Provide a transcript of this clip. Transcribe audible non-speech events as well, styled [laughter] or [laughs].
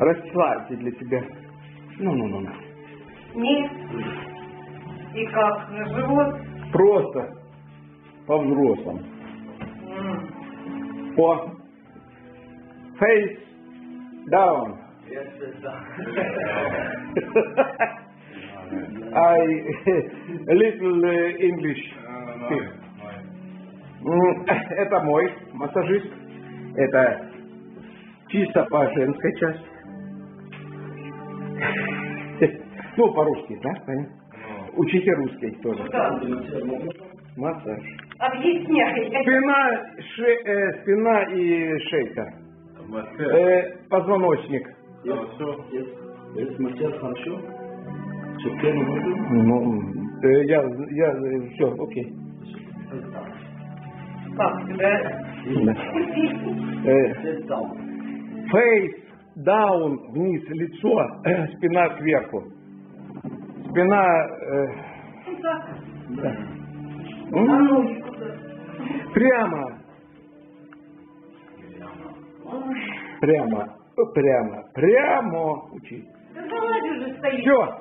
Расслабьте для тебя. Ну, ну, ну, ну. Низ. И как? На живот? Просто по-взрослому. По. Face down. [laughs] I little uh, English. Это мой массажист. Это чисто по женской части. Ну, по-русски, да? понятно? Учите русский тоже. Да. Массаж. Объясняй. Спина, ше- э, спина и шейка. Э, позвоночник. Ну, э, я, я, все, окей. Как тебя? Да. Э, down. Face down, вниз, лицо, э, спина кверху. Спина... э, Ну да. А? Прямо, прямо, прямо, прямо учить. Да. Все,